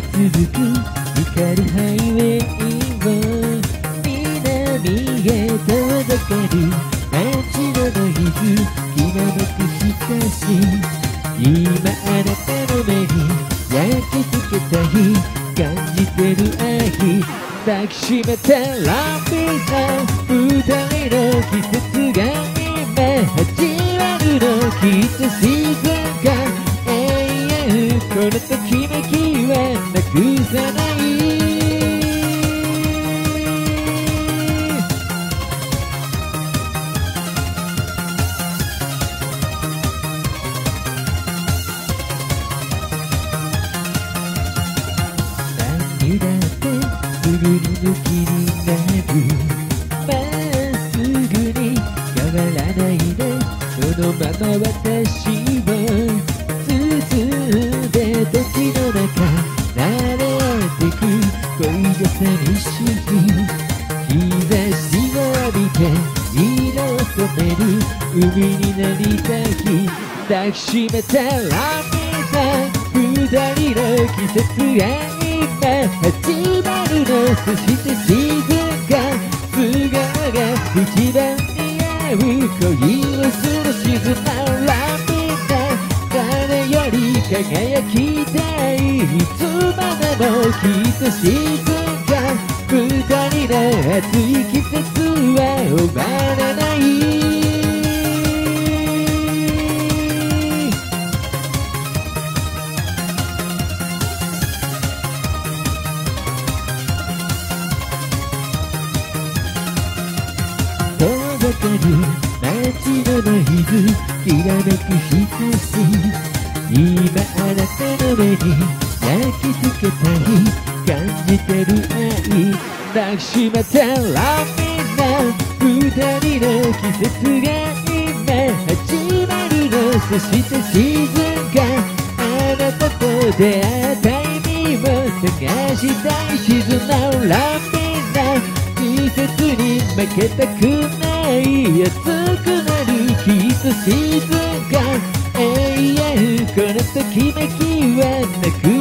続く光ハイウェイを南へ遠ざかる街のノイズ気まめくしかし今あなたの目に焼き付けた日感じてる愛抱きしめたラビさ。ん二人の季節が今始まるの。きっと自然が永遠。この時だってすぐに抜きになるまっすぐに変わらないでそのまま私を進んで時の中慣れてく恋が寂しい日差しを浴びて色染める海になりたい抱きしめてラミーさ二人の季節が始まるのそして静か素顔が一番似合う恋をする静まラミーさ誰より輝きたいいつまでもきっと静か二人の熱い季節は終わら遠ざかる街のノイズきらめく日差し今あなたの目に焼き付けたい感じてる愛抱きしめてラミーな二人の季節が今始まるのそして静かあなたと出会うタイミングを探したい静まるラミーな季節に負けたくない熱くなるきっと静か永遠このときめきはなく